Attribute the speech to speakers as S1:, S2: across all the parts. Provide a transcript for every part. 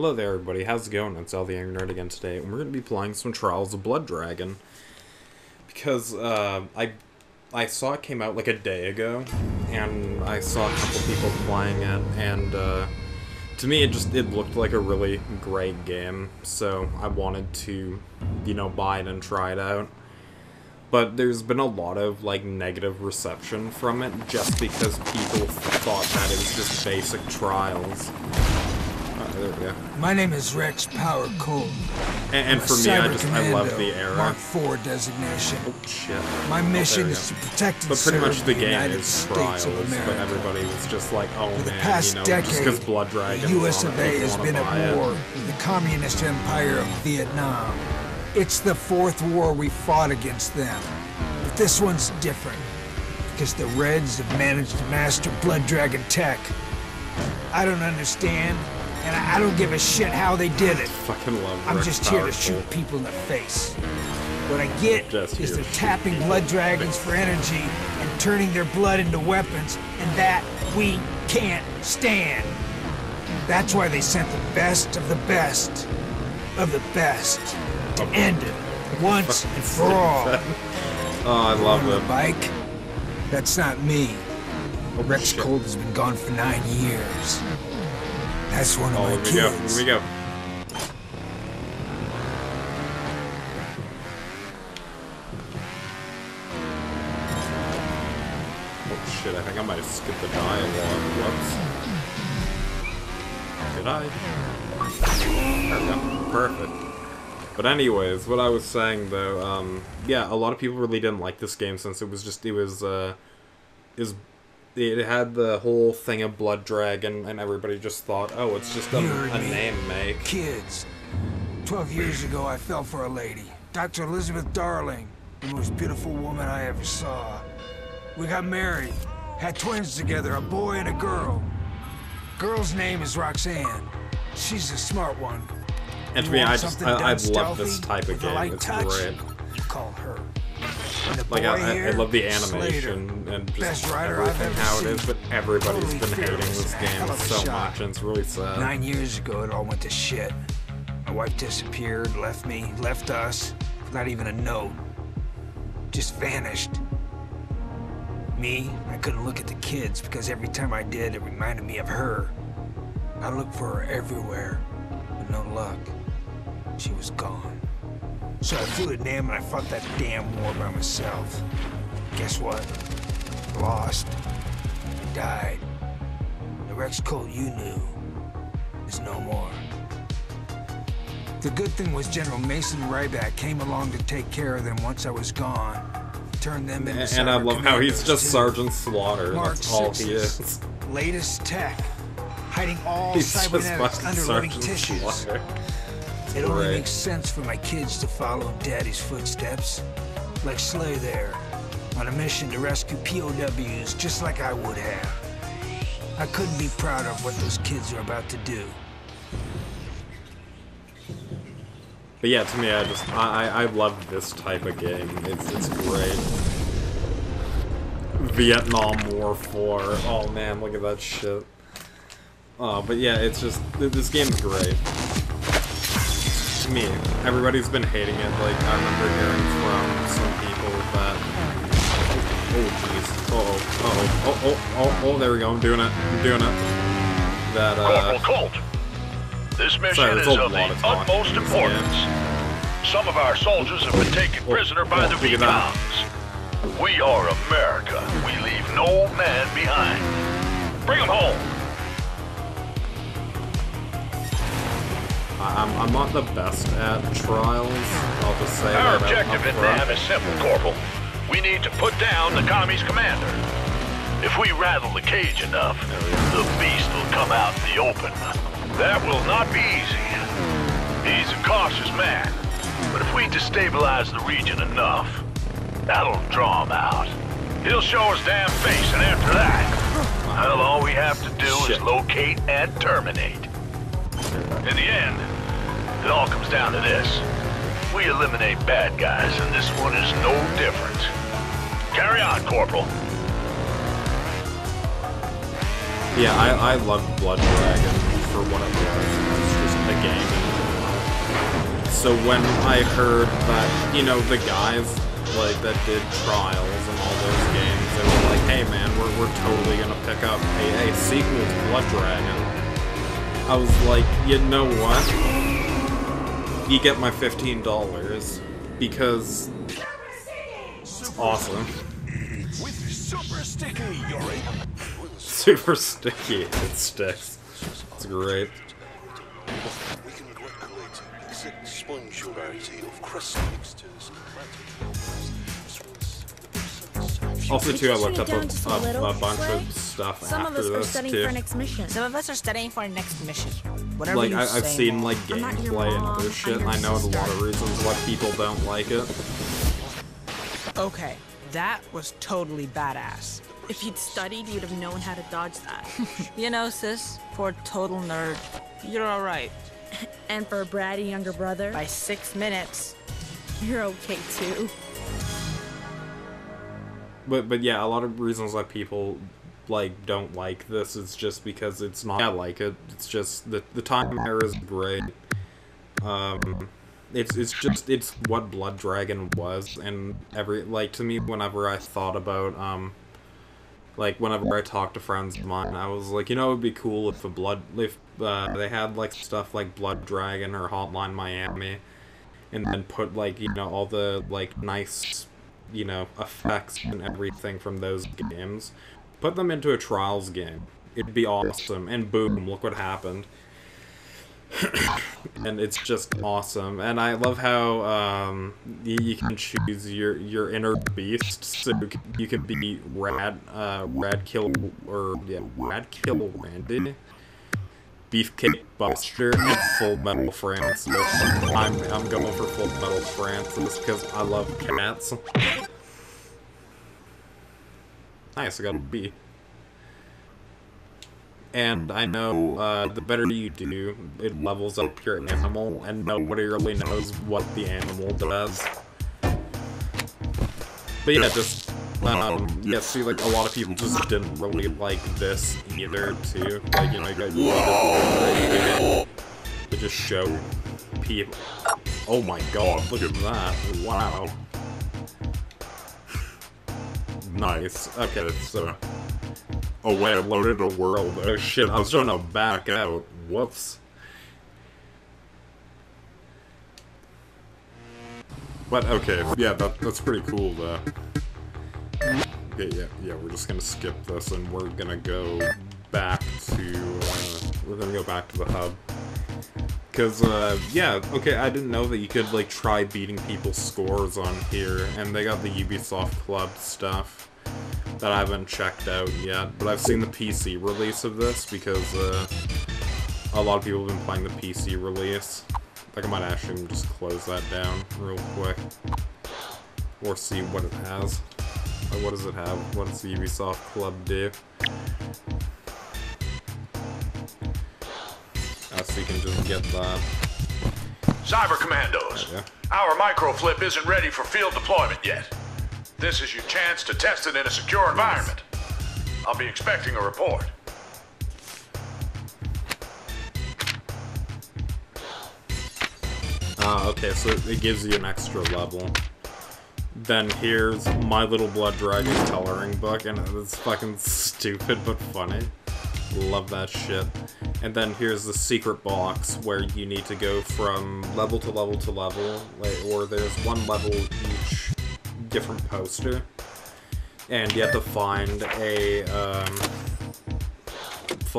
S1: Hello there, everybody. How's it going? It's Al the Angry Nerd again today, and we're going to be playing some Trials of Blood Dragon. Because, uh, I, I saw it came out like a day ago, and I saw a couple people playing it, and, uh, to me it just, it looked like a really great game, so I wanted to, you know, buy it and try it out. But there's been a lot of, like, negative reception from it, just because people thought that it was just basic Trials. Oh, there we go.
S2: My name is Rex Power Colt.
S1: And, and for me, I just I love the era.
S2: Mark IV designation.
S1: Oh shit!
S2: My
S1: Oh,
S2: mission
S1: we
S2: is to protect and
S1: But pretty much the game
S2: United
S1: is
S2: States
S1: trials,
S2: of
S1: but
S2: America.
S1: everybody was just like, "Oh
S2: For the
S1: man,
S2: past
S1: you know,
S2: decade,
S1: just because Blood Dragon."
S2: the U.S. of A has been at war with the communist empire of Vietnam. It's the fourth war we fought against them. But this one's different, because the Reds have managed to master Blood Dragon tech. I don't understand, and I I don't give a shit how they did it.
S1: Fucking love.
S2: I'm just here to shoot people in the face. What I get
S1: Just
S2: is they're tapping blood dragons for energy and turning their blood into weapons, and that we can't stand. That's why they sent the best of the best of the best to end it once and for all.
S1: Oh, I love
S2: the
S1: it.
S2: bike? That's not me. Oh, Rex
S1: shit.
S2: Colt has been gone for nine years. That's one of
S1: Oh,
S2: my
S1: here we go.
S2: kids.
S1: Here we go. Oh shit! I think I might have skipped the dialogue. Whoops. Did I? There we go. Perfect. But anyways, what I was saying though, um, yeah, a lot of people really didn't like this game since it was just it was uh, is it had the whole thing of Blood Dragon, and everybody just thought, oh, it's just a, a name make.
S2: Kids. Twelve years ago, I fell for a lady. Dr. Elizabeth Darling, the most beautiful woman I ever saw. We got married, had twins together, a boy and a girl. Girl's name is Roxanne. She's a smart one.
S1: And to me, I just I, I love this type of game. It's
S2: touch?
S1: great.
S2: You call her.
S1: Like I, I, love the
S2: Slater.
S1: animation and just
S2: Best rider I've
S1: everything how it
S2: seen.
S1: is, but everybody's
S2: Totally
S1: been hating this
S2: and a hell
S1: game so
S2: shot.
S1: much, and it's really sad.
S2: Nine years ago, it all went to shit. My wife disappeared, left me, left us, not even a note. Just vanished. Me, I couldn't look at the kids because every time I did, it reminded me of her. I looked for her everywhere, but no luck. She was gone. So I flew to Nam and I fought that damn war by myself. Guess what? Lost. I Died. The Rex Colt you knew is no more. The good thing was General Mason Ryback came along to take care of them once I was gone. Turned them into
S1: and I love how he's just
S2: too.
S1: Sergeant Slaughter.
S2: Mark
S1: That's all he is.
S2: Latest tech. Hiding all
S1: He's
S2: cybernetics
S1: fucking
S2: under living tissues.
S1: Slaughter.
S2: It only
S1: Right.
S2: makes sense for my kids to follow Daddy's footsteps. Like Slay there, on a mission to rescue POWs just like I would have. I couldn't be prouder of what those kids are about to do.
S1: But yeah, to me, I just I I love this type of game. It's it's great. Vietnam War 4. Oh man, look at that shit. Oh, but yeah, it's just th- this game's great. To me, everybody's been hating it. Like I remember hearing from some people that. Oh jeez. Oh oh oh oh oh oh. There we go. I'm doing it. I'm doing it. That uh.
S3: Corporal Colt. This mission
S1: Sorry,
S3: is of the
S1: of
S3: utmost importance. Some of our soldiers have been taken
S1: Oh,
S3: prisoner by
S1: oh,
S3: the
S1: at
S3: We are America. We leave no man behind. Bring them home.
S1: I'm, I'm not the best at trials. I'll just say
S3: Our
S1: that
S3: objective in. NAM is simple, Corporal. We need to put down the commie's commander. If we rattle the cage enough, the beast will come out in the open. That will not be easy. He's a cautious man, but if we destabilize the region enough, that'll draw him out. He'll show his damn face, and after that, well, all we have to do
S1: Shit.
S3: is locate and terminate. In the end, it all comes down to this. We eliminate bad guys, and this one is no different. Carry on, Corporal.
S1: Yeah, I, I loved Blood Dragon for what it was. It's just the game. So when I heard that, you know, the guys like that did trials and all those games, they were like, "Hey man, we're we're totally gonna pick up a, a sequel to Blood Dragon." I was like, you know what? You get my fifteen dollars because it's awesome.
S3: With super sticky.
S1: Super sticky. It sticks. It's great.
S4: We can the exact sponge of crust mixtures
S1: Also, too, I looked up a,
S5: Shrinking it down just a
S1: a, bunch of stuff
S5: Some of
S1: after
S5: us are studying
S1: too.
S5: for our next mission.
S6: Some of us are studying for our next mission. Whatever
S1: like
S6: you
S1: I,
S6: say,
S1: I've seen like
S5: I'm not your
S1: gameplay and other shit, and I know a lot of reasons why people don't like it.
S6: Okay, that was totally badass.
S5: If you'd studied, you'd have known how to dodge that.
S6: You know, sis, for a total nerd, you're alright.
S5: and for a bratty younger brother,
S6: By six minutes.
S5: you're okay too.
S1: But but yeah, a lot of reasons why people like don't like this is just because it's not. I like it. It's just the the time era is great. Um, it's it's just it's what Blood Dragon was, and every like to me, whenever I thought about um, like whenever I talked to friends of mine, I was like, you know, it'd be cool if a blood if uh, they had like stuff like Blood Dragon or Hotline Miami, and then put like you know all the like nice you know effects and everything from those games put them into a trials game. It'd be awesome. And boom look what happened. And it's just awesome. And i love how um you, you can choose your your inner beast. So you can, be rad uh rad kill or yeah rad kill randy. Beefcake Buster and Full Metal Francis. I'm I'm going for Full Metal Francis because I love cats. Nice, I got a B. And I know uh, the better you do, it levels up your animal, and nobody really knows what the animal does. But yeah, just um, yeah. See, like a lot of people just didn't really like this either, too. Like you know, you got- to just show people. Oh my god! Look at that! Wow. Nice. Okay, so. Oh wait, I loaded a world. Oh shit! I was trying to back out. Whoops. But okay, yeah, that, that's pretty cool though. Okay, yeah, yeah, we're just gonna skip this and we're gonna go back to, uh, we're gonna go back to the hub. Cause, uh, yeah, okay, I didn't know that you could, like, try beating people's scores on here, and they got the Ubisoft Club stuff that I haven't checked out yet, but I've seen the PC release of this because, uh, a lot of people have been playing the PC release. Like, I might actually just close that down real quick. Or see what it has. Or what does it have? What does the Ubisoft Club do? Uh, so you can just get that.
S3: Cyber Commandos,
S1: Yeah.
S3: our microflip isn't ready for field deployment yet. This is your chance to test it in a secure environment. I'll be expecting a report.
S1: Ah, okay, so it gives you an extra level. Then here's My Little Blood Dragon coloring book, and it's fucking stupid but funny. Love that shit. And then here's the secret box where you need to go from level to level to level, or there's one level different poster, and you have to find a um,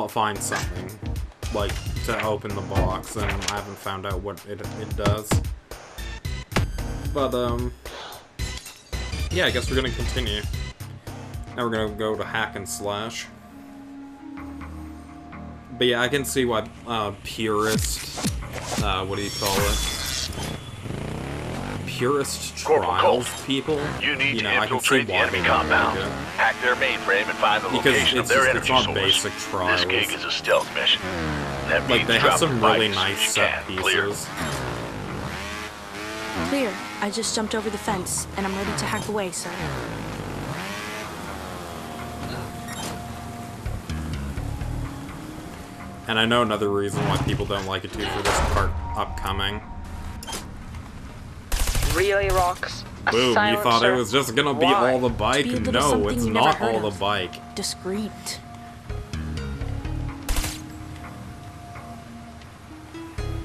S1: find something like to open the box, and I haven't found out what it it does. But um, yeah, I guess we're gonna continue. Now we're gonna go to hack and slash. But yeah, I can see why uh, purist, uh, what do you call it? Purist
S3: Corporal
S1: trials
S3: Colt,
S1: people.
S3: You need to
S1: know, I can see
S3: infiltrate the
S1: why
S3: enemy
S1: they don't
S3: compound,
S1: like it.
S3: hack their mainframe, and find the
S1: Because
S3: location
S1: it's
S3: of their
S1: just- it's
S3: energy source.
S1: basic trials.
S3: This gig is a stealth mission. That
S1: Like they have
S3: drop
S1: some
S3: the
S1: really nice
S3: if you
S1: set
S3: can. Clear.
S1: pieces.
S7: Clear. I just jumped over the fence, and I'm ready to hack away, sir.
S1: And I know another reason why people don't like it too for this part upcoming.
S8: Relay rocks. A
S1: Boom, you thought it was just gonna be
S8: Why?
S1: all the bike?
S7: Be a little
S1: No, it's not all
S7: of.
S1: the bike.
S7: Discreet.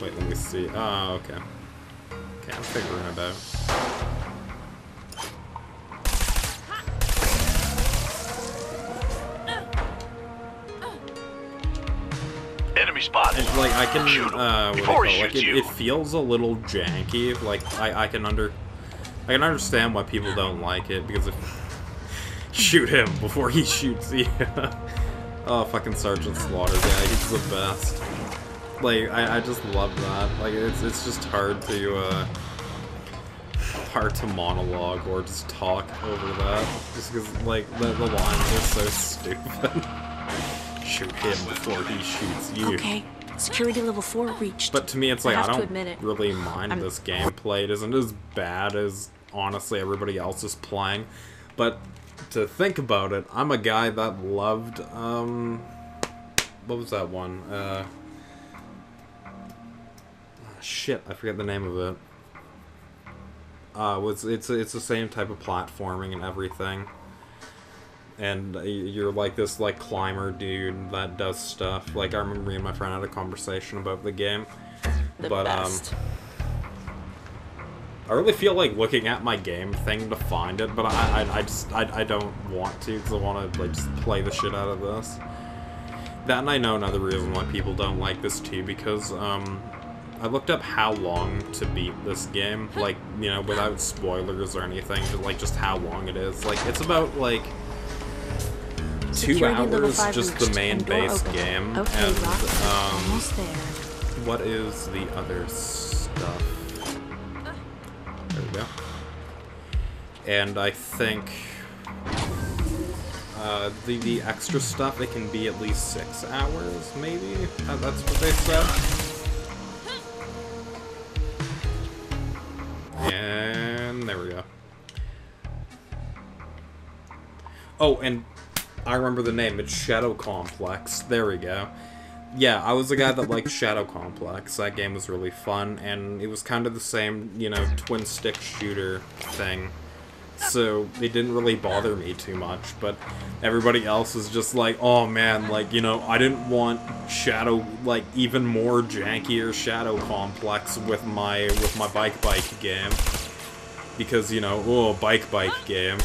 S1: Wait, let me see. Oh, okay. Okay, I'm figuring it out.
S3: Enemy spotted.
S1: And, like I can,
S3: Shoot
S1: uh, what do you call it? Like it,
S3: you.
S1: it feels a little janky. Like I, I can under, I can understand why people don't like it because if shoot him before he shoots you. oh, fucking Sergeant Slaughter guy, he's the best. Like I, I just love that. Like it's, it's just hard to, uh, hard to monologue or just talk over that, just because like the, the lines are so stupid. shoot him before he shoots you.
S7: Okay. Security level 4 reached.
S1: But to me, it's like I,
S7: to
S1: don't
S7: admit it.
S1: really mind
S7: I'm-
S1: this gameplay. It isn't as bad as honestly everybody else is playing. But to think about it, I'm a guy that loved um, what was that one? Uh, ah, shit, I forget the name of it. Uh, was it's it's the same type of platforming and everything. And you're like this like climber dude that does stuff. Like I remember me and my friend had a conversation about the game.
S7: the
S1: but, um,
S7: best.
S1: I really feel like looking at my game thing to find it, but I, I, I just, I, I don't want to because I want to like just play the shit out of this. That and I know another reason why people don't like this too because um, I looked up how long to beat this game, like you know, without spoilers or anything, but like just how long it is. Like it's about like two hours,
S7: 5
S1: just the main base
S7: open.
S1: game,
S7: Okay,
S1: and um,
S7: almost there.
S1: what is the other stuff? There we go. And I think uh, the the extra stuff it can be at least six hours, maybe. Uh, that's what they said. And there we go. Oh, and I remember the name. It's Shadow Complex. There we go. Yeah, I was a guy that liked Shadow Complex. That game was really fun, and it was kind of the same, you know, twin stick shooter thing. So it didn't really bother me too much, but everybody else was just like, oh man, like, you know, I didn't want Shadow, like, even more jankier Shadow Complex with my, with my bike bike game. Because, you know, oh, bike bike game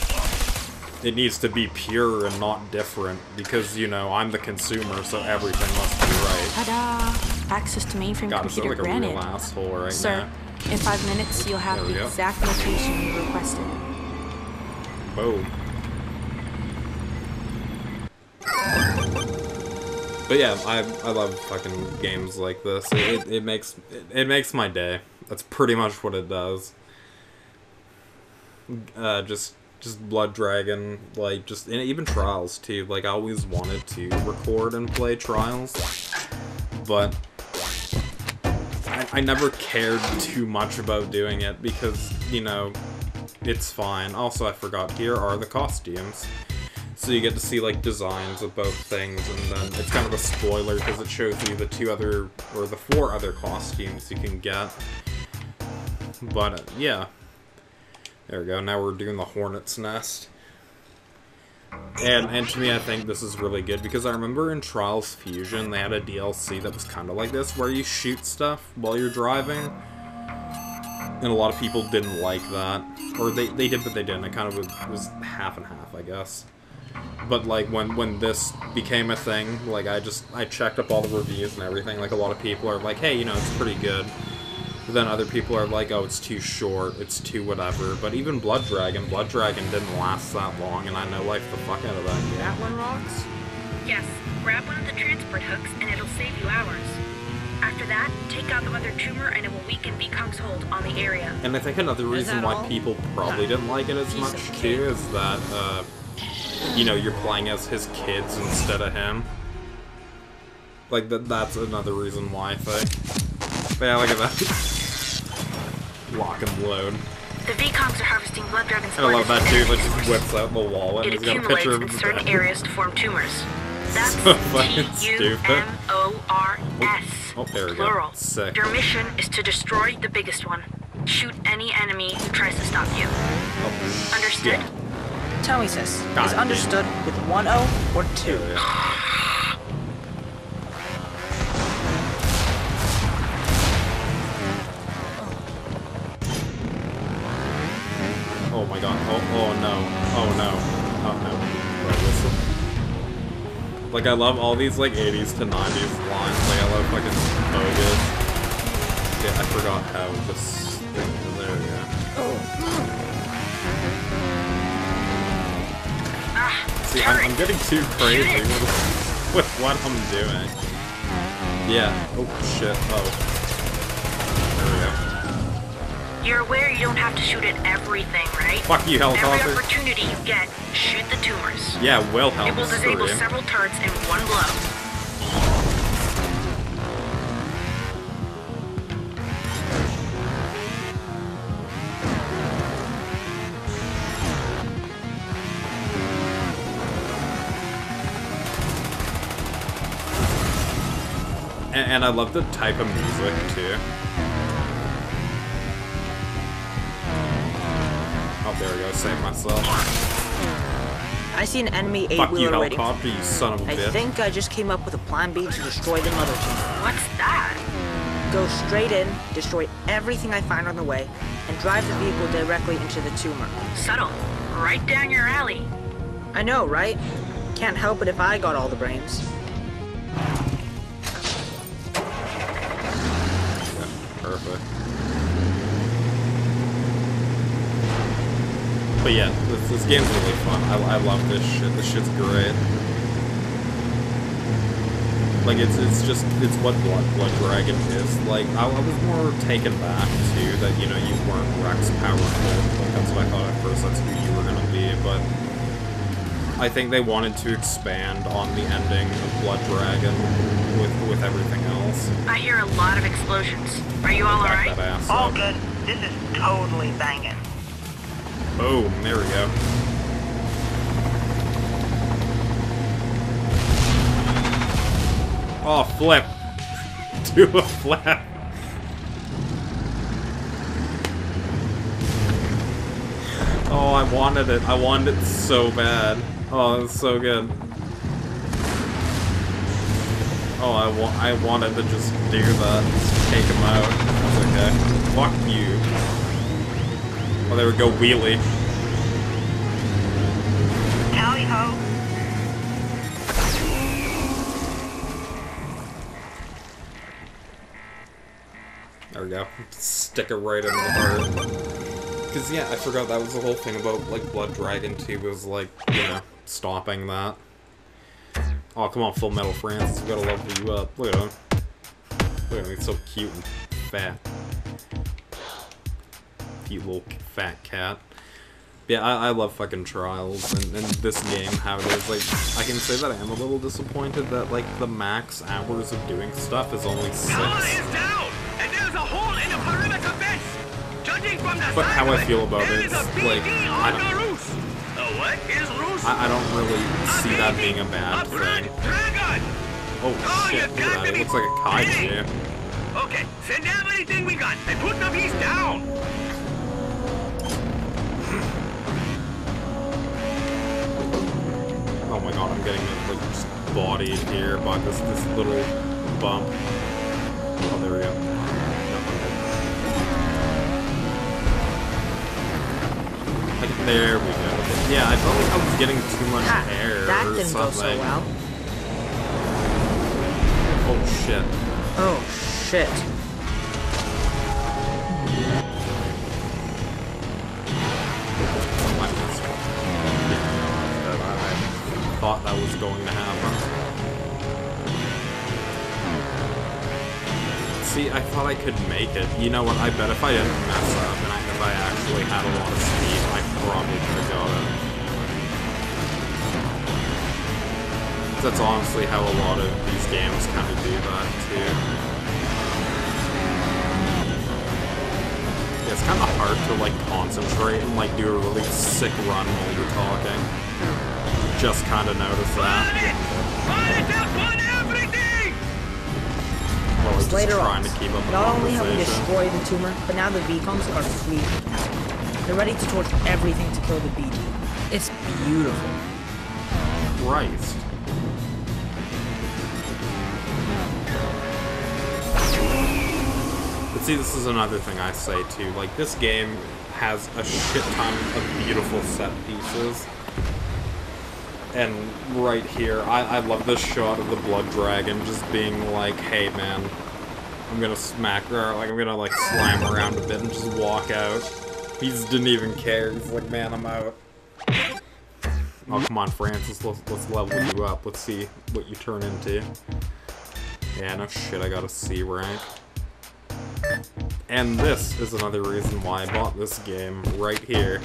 S1: it needs to be pure and not different because you know I'm the consumer, so everything must be right.
S7: Ta-da! Access to mainframe
S1: God,
S7: computer
S1: like a
S7: granted.
S1: real asshole right
S7: Sir,
S1: now.
S7: in five minutes you'll have the
S1: go.
S7: exact location you requested.
S1: Boom. But yeah, I I love fucking games like this. It, it, it makes it, it makes my day. That's pretty much what it does. Uh, just just Blood Dragon, like just and even Trials too. Like I always wanted to record and play Trials, but I, I never cared too much about doing it because you know it's fine. Also, I forgot, here are the costumes. So you get to see, like, designs of both things, and then it's kind of a spoiler because it shows you the two other, or the four other costumes you can get. But, uh, yeah. There we go, now we're doing the Hornet's Nest. And, and to me, I think this is really good, because I remember in Trials Fusion, they had a DLC that was kind of like this, where you shoot stuff while you're driving and a lot of people didn't like that. Or they, they did but they didn't. It kind of was, was half and half i guess. But like when when this became a thing like i just i checked up all the reviews and everything. Like a lot of people are like hey you know it's pretty good but then other people are like oh it's too short it's too whatever but even blood dragon blood dragon didn't last that long and i know like the fuck out of that game
S9: That one rocks? Yes. Grab one of the transport hooks and it'll save you hours. After that, take out the mother tumor and it will weaken Vikong's hold on the area.
S1: And I think another reason why
S9: all?
S1: people probably didn't like it as
S9: Piece
S1: much
S9: of
S1: too is that, uh, you know, you're playing as his kids instead of him. Like, that, that's another reason why I think. But yeah, look at that. Lock and load.
S9: The Vikongs are harvesting blood dragon's
S1: And I love that dude
S9: an
S1: that
S9: energy
S1: just whips out the wallet
S9: It
S1: and he's got a
S9: accumulates
S1: picture of
S9: in certain
S1: dad.
S9: areas to form tumors. That's
S1: So fucking stupid.
S9: T-U-M-O-R-S.
S1: Oh, oh, there we go.
S9: Plural.
S1: Sick.
S9: Your mission is to destroy the biggest one. Shoot any enemy who tries to stop you.
S1: Oh,
S9: Understood?
S1: yeah.
S6: Tell me, sis,
S1: God
S6: is
S1: damn.
S6: understood with one O or two?
S1: There we Oh my god. Oh, oh no. Oh no. Oh no. Like, I love all these, like, 80s to 90s lines. Like, I love fucking bogus. Yeah, I forgot how this thing is. There we go.
S9: Ah,
S1: See, I'm, I'm getting too crazy with, with what I'm doing. Yeah. Oh, shit. Oh. There we go.
S9: You're aware you don't have to shoot at everything, right?
S1: Fuck you,
S9: Every
S1: helicopter.
S9: opportunity you get, shoot the tumors.
S1: Yeah,
S9: well
S1: It
S9: will disable several turrets in one blow.
S1: And, and I love the type of music, too. Oh, there we go. Save myself.
S6: I see an enemy
S1: Fuck you,
S6: eight-wheeler waiting.
S1: helicopter, you son of a
S6: I
S1: bitch.
S6: think I just came up with a plan B to destroy the mother team.
S9: What's that?
S6: Go straight in, destroy everything I find on the way, and drive the vehicle directly into the tumor.
S9: Subtle. Right down your alley.
S6: I know, right? Can't help it if I got all the brains.
S1: Perfect. But yeah, this, this game's really fun. I, I love this shit. This shit's great. Like it's it's just it's what Blood Blood Dragon is. Like I, I was more taken back to that you know you weren't Rex powerful. Like that's what I thought at first. That's who you were gonna be. But I think they wanted to expand on the ending of Blood Dragon with with everything else.
S9: I hear a lot of explosions. Are you all alright?
S10: All good. This is totally banging.
S1: Boom, there we go. Oh, flip. Do a flip. Oh, I wanted it. I wanted it so bad. Oh, it's so good. Oh, I, wa I wanted to just do that. Just take him out. That's okay. Fuck you. Oh, there we go, wheelie.
S10: Tally ho.
S1: There we go. Stick it right in the heart. Cause yeah, I forgot that was the whole thing about like Blood Dragon 2 was like, you know, stopping that. Oh come on, Full Metal Francis, we gotta level you up. Look at him. Look at him, he's so cute and fat. Cute little fat cat. Yeah, I, I love fucking Trials, and, and this game, how it is, like, I can say that I am a little disappointed that, like, the max hours of doing stuff is only six.
S11: down, and there's a hole in the perimeter fence. Judging from the
S1: But how I feel about it
S11: is
S1: is,
S11: a
S1: like, I
S11: on
S1: don't-
S11: the roof. A what is roof?
S1: I, I don't really see that being a bad thing.
S11: dragon.
S1: Oh
S11: Oh,
S1: shit, look
S11: got
S1: at that, it looks like a kaiju.
S11: Okay, send everything we got and put the beast down.
S1: Oh my god, I'm getting like just bodied here by this this little bump. Oh, there we go. Like, there we go. Yeah, I felt like I was getting too much
S6: Ha,
S1: air
S6: that
S1: or
S6: didn't go so
S1: something.
S6: well.
S1: Oh shit.
S6: Oh, shit.
S1: Thought that was going to happen. See, I thought I could make it. You know what? I bet if I didn't mess up and I, if I actually had a lot of speed, I probably could have got it. That's honestly how a lot of these games kind of do that, too. Yeah, it's kind of hard to, like, concentrate and, like, do a really sick run while you're talking. Just kind of noticed that. Well, we're just
S6: Later
S1: trying
S6: on,
S1: to keep up
S6: not only have we destroyed the tumor, but now the Vikongs are free. They're ready to torch everything to kill the BD. It's beautiful.
S1: Christ. But see, this is another thing I say too. Like, this game has a shit ton of beautiful set pieces. And right here, I, I love this shot of the Blood Dragon just being like, hey man, I'm gonna smack her, like I'm gonna like slam around a bit and just walk out. He just didn't even care. He's like, man, I'm out. Oh, come on, Francis, let's, let's level you up. Let's see what you turn into. Yeah, no shit, I got a C rank. And this is another reason why I bought this game right here.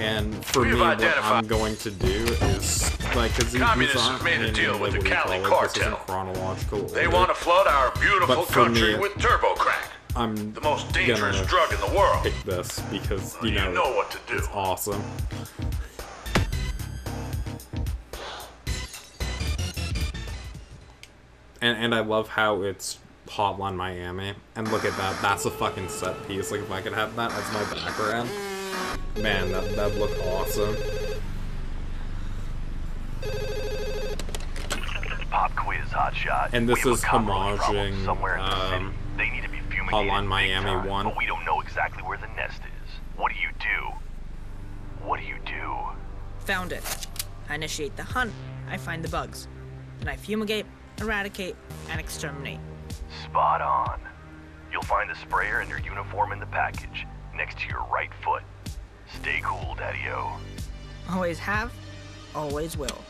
S1: And for
S3: We've
S1: me, what I'm going to do is, like, because these,
S3: Communists have made a deal with the
S1: you
S3: Cali
S1: call it? This isn't
S3: cartel.
S1: chronological
S3: They
S1: order.
S3: want to flood our beautiful country
S1: me,
S3: with turbo crack.
S1: I'm
S3: The most dangerous drug in the world.
S1: pick this because, you
S3: You
S1: know,
S3: know what to do.
S1: it's awesome. And, and I love how it's Hotline Miami. And look at that, that's a fucking set piece. Like, if I could have that as my background, man, that, that'd look awesome.
S3: Pop quiz, hotshot.
S1: And this is
S3: a
S1: homaging,
S3: somewhere in the
S1: um,
S3: city. They need to be fumigated
S1: Hotline Miami
S3: time,
S1: 1.
S3: But we don't know exactly where the nest is. What do you do? What do you do?
S6: Found it. I initiate the hunt. I find the bugs. Then I fumigate, eradicate, and exterminate.
S3: Spot on. You'll find the sprayer and your uniform in the package, next to your right foot. Stay cool, Daddy-O.
S6: Always have, always will.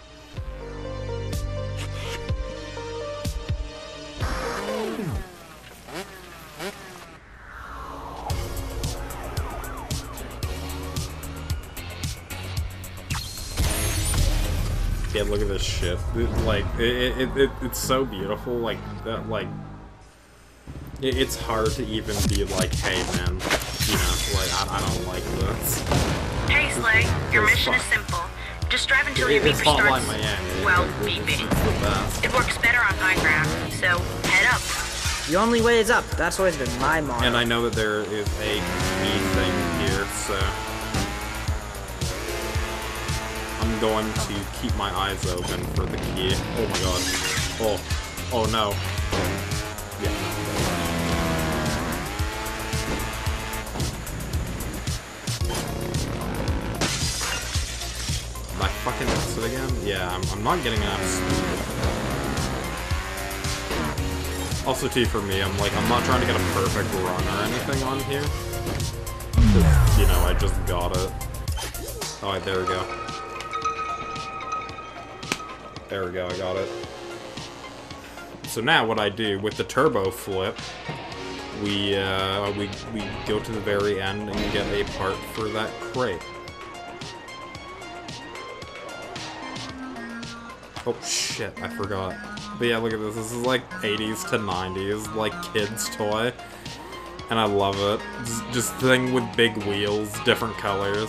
S1: Yeah, look at this shit. It- like, it, it, it, it's so beautiful. Like, that, like, it, it's hard to even be like, hey, man, like, I, I don't like this.
S9: Hey, Slay. Your mission is simple. Just drive until
S1: It-
S9: your beeper starts.
S1: Miami.
S9: Well, beeping. It works better on high ground, so head up.
S6: The only way is up. That's always been my motto.
S1: And I know that there is a key thing here, so I'm going to keep my eyes open for the key. Oh my god. Oh. Oh no. Yeah. Fucking again? Yeah, I'm, I'm not getting enough speed. Also, too, for me, I'm like, I'm not trying to get a perfect run or anything on here. 'Cause, you know, I just got it. Alright, there we go. There we go, I got it. So now what I do with the turbo flip, we uh, we we go to the very end and get a part for that crate. Oh shit, I forgot. But yeah, look at this. This is like 80s to 90s, like kids' toy. And I love it. Just, thing with big wheels, different colors.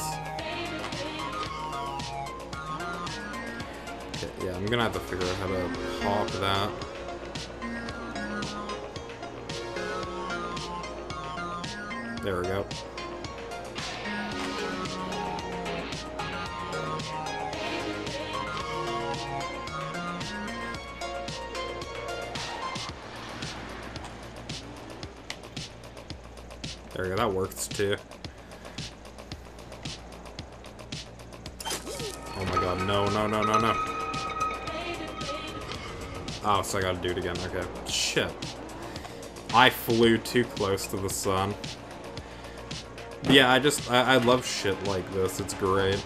S1: Okay, yeah, I'm gonna have to figure out how to pop that. There we go. There we go, that works too. Oh my god, no, no, no, no, no. Oh, so I gotta do it again, okay. Shit. I flew too close to the sun. Yeah, I just, I, I love shit like this, it's great.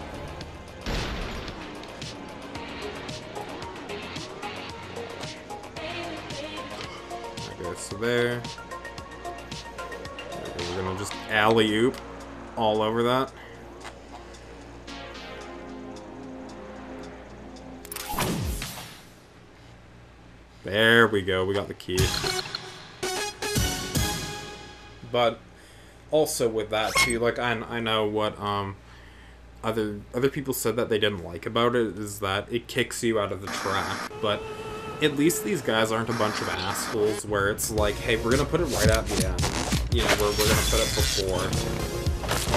S1: We're alley-oop all over that. There we go, we got the key. But also with that too, like I, I know what um other other people said that they didn't like about it is that it kicks you out of the track, but at least these guys aren't a bunch of assholes where it's like, hey, we're gonna put it right at the end. You know, we're, we're gonna put it before.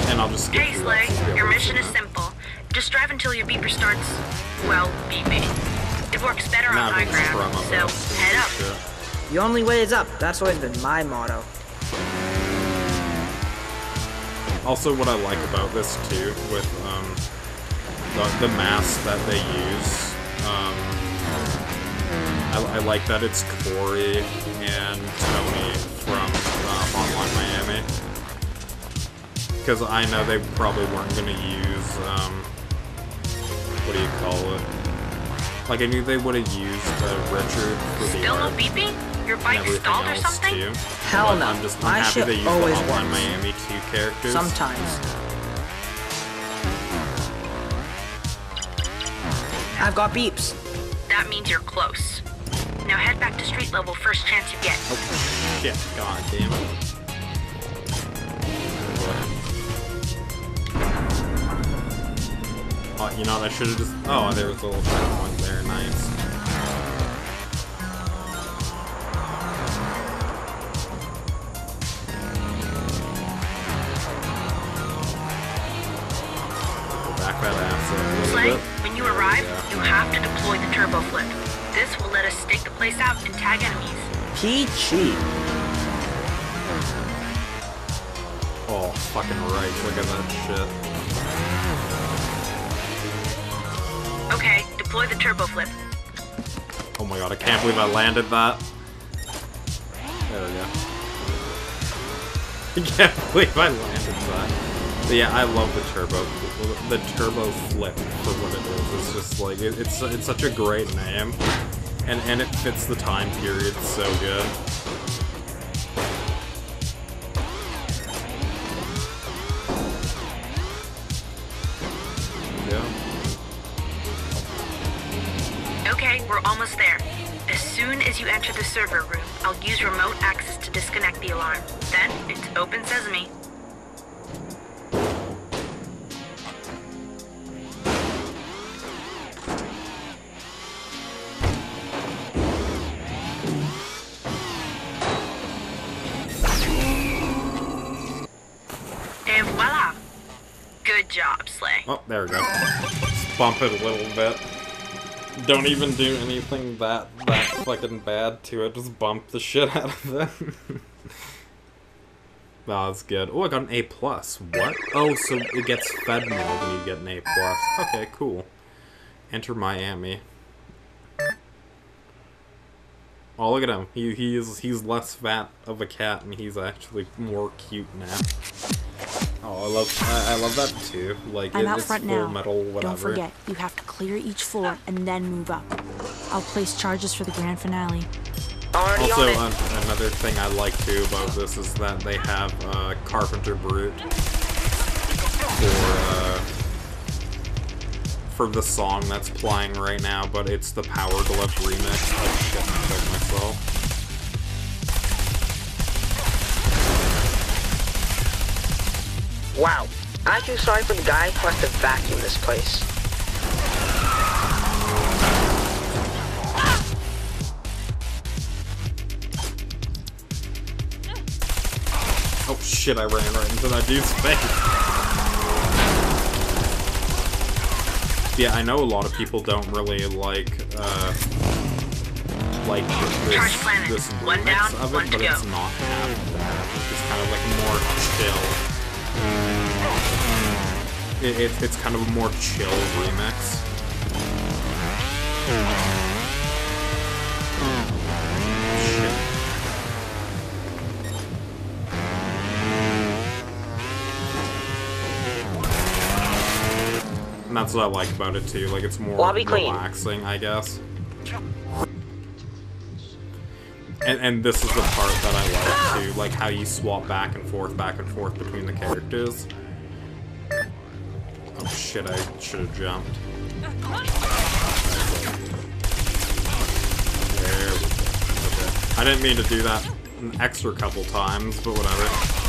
S1: And I'll just skip
S9: Hey, Slay,
S1: that so you'll be
S9: your mission is simple. Just drive until your beeper starts, well, beeping. It works better
S1: Now
S9: on high
S1: I'm
S9: ground,
S1: from
S9: so
S1: up
S9: head up.
S1: Shit.
S6: The only way is up. That's always been my motto.
S1: Also, what I like about this too, with um, the, the mask that they use, um, I, I like that it's Corey and Tony from Because I know they probably weren't going to use, um, what do you call it? Like, I knew they would have used uh, Richard for the
S9: Still no
S1: art
S9: beeping? Your bike stalled or something?
S1: too.
S6: Hell
S1: But
S6: no.
S1: I'm just I'm happy they used
S6: always
S1: the Hotline
S6: works.
S1: Miami 2 characters.
S6: Sometimes. I've got beeps.
S9: That means you're close. Now head back to street level first chance you get. Okay.
S1: Shit, god damn it. Oh, you know what, I should have just... Oh, there was a little checkpoint there, nice. Back that ass up a little
S9: Slay,
S1: bit.
S9: when you arrive,
S1: Yeah.
S9: you have to deploy the turbo flip. This will let us stake the place out and tag enemies.
S6: Peachy.
S1: Oh, fucking right, look at that shit.
S9: Deploy the turbo flip.
S1: Oh my god, I can't believe I landed that. There we go. I can't believe I landed that. But yeah, I love the turbo, the turbo flip for what it is. It's just like it, it's it's such a great name, and and it fits the time period so good. Oh, there we go. Just bump it a little bit. Don't even do anything that that fucking bad to it. Just bump the shit out of it. Nah, that's good. Oh, I got an A plus. What? Oh, so it gets fed more when you get an A plus. Okay, cool. Enter Miami. Oh, look at him. He he's he's less fat of a cat, and he's actually more cute now. Oh, I love I, I love that too. Like
S7: I'm
S1: it,
S7: out
S1: it's
S7: front
S1: full
S7: now.
S1: metal, whatever.
S7: Don't forget, you have to clear each floor and then move up. I'll place charges for the grand finale.
S10: Already
S1: Also,
S10: on it.
S1: uh, another thing I like too about this is that they have uh, Carpenter Brut for uh, for the song that's playing right now, but it's the Power Glove remix. Oh shit, I killed myself.
S10: Wow. I feel sorry for the guy who has to vacuum this place.
S1: Oh shit, I ran right into that dude's face. Yeah, I know a lot of people don't really like, uh, like this, this
S9: One down,
S1: of it, but it's not half bad. It's kind of like more chill. It, it, it's kind of a more chill remix. And that's what I like about it too. Like it's more
S10: Lobby clean.
S1: relaxing, I guess. And, and this is the part that I like too, like how you swap back and forth, back and forth between the characters. Oh shit, I should have jumped. There we go. Okay. I didn't mean to do that an extra couple times, but whatever.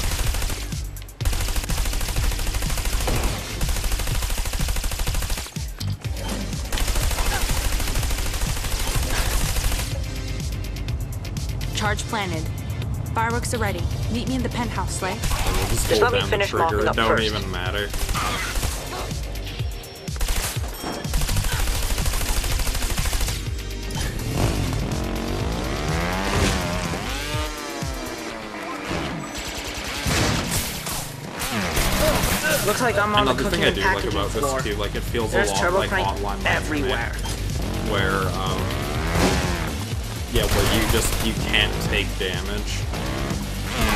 S7: Charge planted. Fireworks are ready. Meet me in the penthouse, Slay.
S1: Just,
S10: Just let me
S1: down
S10: finish
S1: the trigger.
S10: mopping
S1: It don't
S10: first.
S1: even matter.
S10: Looks like I'm on the
S1: Another
S10: cooking
S1: thing I do like
S10: packaging
S1: about
S10: floor.
S1: this too, like it feels
S10: There's
S1: a lot like
S10: crank
S1: Hotline
S10: everywhere.
S1: where um, yeah, where you just you can't take damage,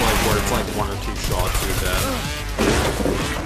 S1: like where it's like one or two shots you're dead.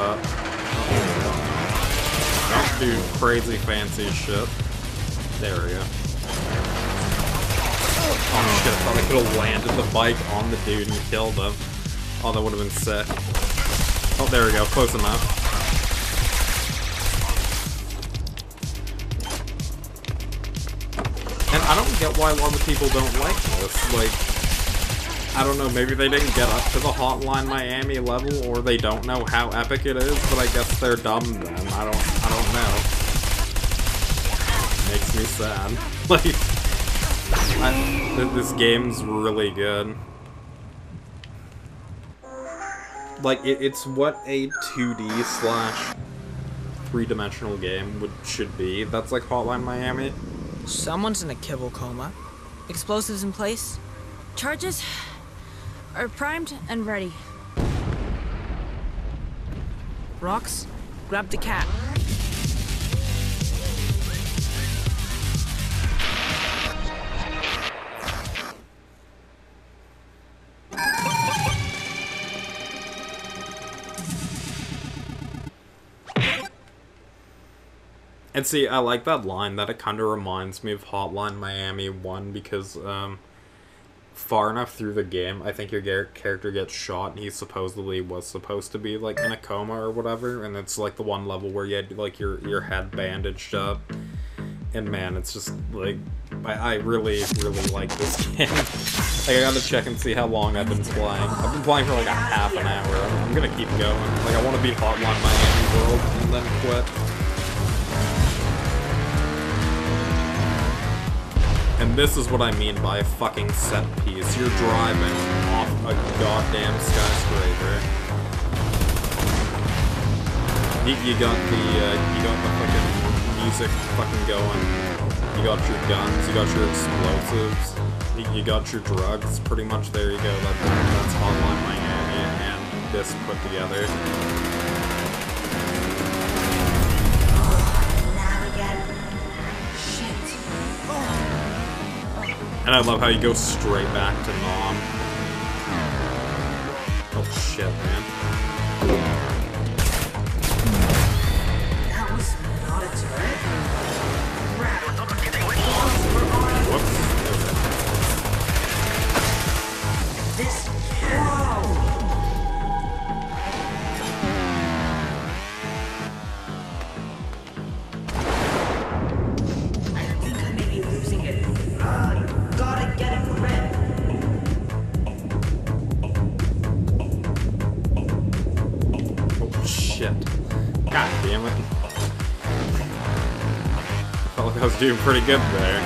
S1: That. Don't do crazy fancy shit. There we go. Oh shit, I thought I could have landed the bike on the dude and killed him. Oh, that would have been sick. Oh, there we go, close enough. And I don't get why a lot of people don't like this. Like, I don't know, maybe they didn't get up to the Hotline Miami level, or they don't know how epic it is, but I guess they're dumb then. I don't, I don't know. Makes me sad. Like, I, th- this game's really good. Like, it, it's what a 2D slash three-dimensional game would should be. That's like Hotline Miami.
S6: Someone's in a kibble coma. Explosives in place?
S7: Charges are primed and ready.
S6: Rocks? Grab the cat.
S1: And see, I like that line. That it kind of reminds me of Hotline Miami 1 because, um, far enough through the game, I think your character gets shot and he supposedly was supposed to be, like, in a coma or whatever. And it's, like, the one level where you had, like, your, your head bandaged up. And man, it's just, like, I, I really, really like this game. like, I gotta check and see how long I've been playing. I've been playing for, like, a half an hour. I'm, gonna keep going. Like, I want to be beat Hotline Miami World and then quit. And this is what I mean by a fucking set piece. You're driving off a goddamn skyscraper. You, got the uh, you got the fucking music fucking going. You got your guns. You got your explosives. You, you got your drugs. Pretty much there you go. That, that's Hotline Miami and this put together. And I love how you go straight back to Nam. Oh shit, man. Doing pretty good there.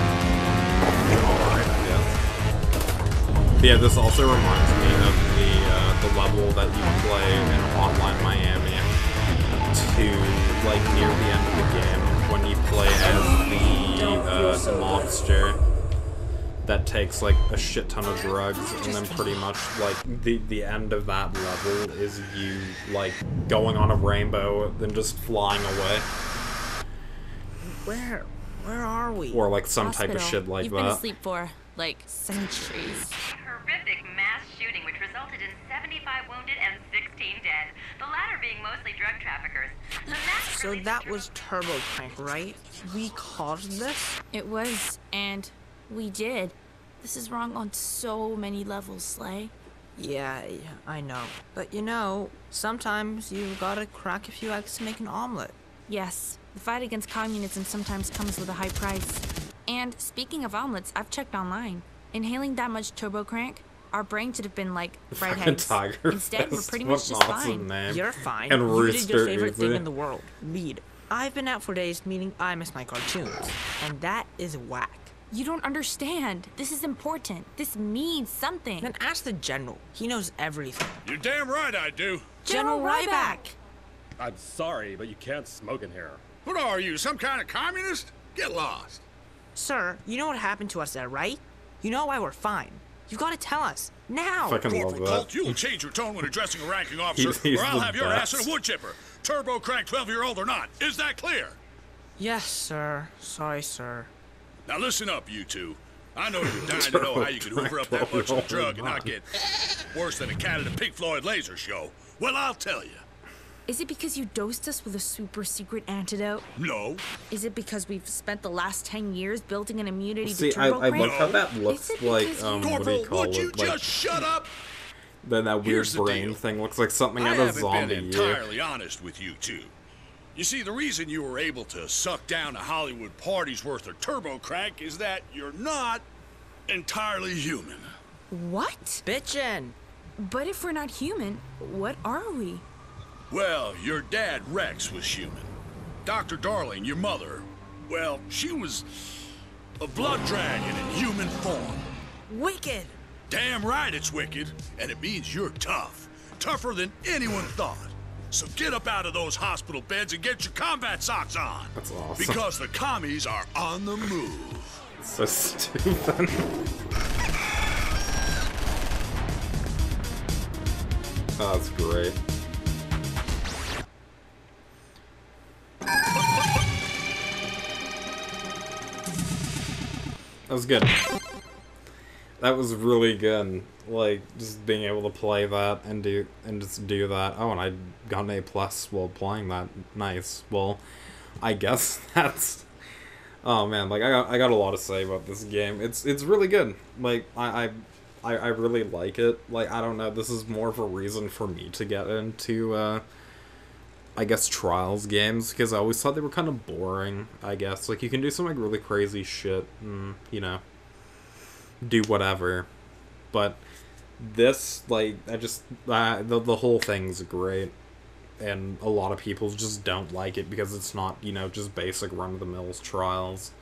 S1: But yeah, this also reminds me of the uh, the level that you play in Hotline Miami to like near the end of the game when you play as the uh, mobster that takes like a shit ton of drugs and then pretty much like the the end of that level is you like going on a rainbow then just flying away
S6: Where? Where are we?
S1: or like some type of shit like
S7: You've been asleep for like centuries.
S12: Horrific mass shooting which resulted in 75 wounded and 16 dead, the latter being mostly drug traffickers.
S6: So that was Turbo Crank, right? We caused this?
S7: It was, and we did. This is wrong on so many levels, Slay.
S6: Yeah, yeah, I know. But you know, sometimes you gotta crack a few eggs to make an omelet.
S7: Yes, the fight against communism sometimes comes with a high price. And speaking of omelets, I've checked online. Inhaling that much turbo crank, our brain should have been like fried
S1: Fucking
S7: Instead, we're pretty much just
S1: awesome
S7: fine.
S1: name.
S6: You're fine.
S1: And
S6: you did your favorite thing in the world. Read. I've been out for days, meaning I miss my cartoons. And that is whack.
S7: You don't understand. This is important. This means something.
S6: Then ask the general. He knows everything.
S3: You're damn right I do.
S6: General Ryback!
S13: I'm sorry, but you can't smoke in here.
S3: What are you, some kind of communist? Get lost.
S6: Sir, you know what happened to us there, right? You know why we're fine. You've gotta tell us. Now!
S1: Fucking love
S3: Corporal
S1: that.
S3: Colt, you will change your tone when addressing a ranking officer,
S1: He's- he's
S3: or I'll
S1: the
S3: have your ass in a wood chipper. Turbo crank 12 year old or not. Is that clear?
S6: Yes, sir. Sorry, sir.
S3: Now listen up, you two. I know you're dying to know how you could hoover up that much of the drug and not get worse than a cat at a Pink Floyd laser show. Well, I'll tell you.
S7: Is it because you dosed us with a super secret antidote?
S3: No.
S7: Is it because we've spent the last 10 years building an immunity
S1: See,
S7: to
S1: I,
S7: turbo
S1: I
S7: crank?
S1: love how that looks like,
S7: because
S1: um,
S7: you-
S1: what do you call
S3: would you
S1: it? Like,
S3: just shut up?
S1: then that weird
S3: the
S1: brain
S3: deal.
S1: thing looks like something out of
S3: haven't
S1: zombie
S3: been
S1: year.
S3: entirely honest with you two. You see, the reason you were able to suck down a Hollywood party's worth of turbo crank is that you're not entirely human.
S7: What?
S6: Bitchin'!
S7: But if we're not human, what are we?
S3: Well, your dad, Rex, was human. Dr. Darling, your mother, well, she was a blood dragon in human form.
S6: Wicked!
S3: Damn right it's wicked, and it means you're tough. Tougher than anyone thought. So get up out of those hospital beds and get your combat socks on.
S1: That's awesome.
S3: Because the commies are on the move.
S1: So stupid. oh, that's great. Was good. That was really good. Like just being able to play that and do and just do that. Oh, and I got an A plus while playing that. Nice. Well, I guess that's Oh man, like I got I got a lot to say about this game. It's it's really good. Like I I I, I really like it. Like I don't know, this is more of a reason for me to get into uh I guess trials games because I always thought they were kind of boring. I guess like you can do some like really crazy shit and you know do whatever, but this like I just uh, the the whole thing's great and a lot of people just don't like it because it's not, you know, just basic run of the mills trials.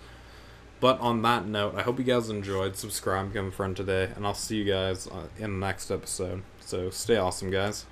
S1: But on that note, I hope you guys enjoyed. Subscribe, become a friend today, and I'll see you guys uh, in the next episode. So stay awesome, guys.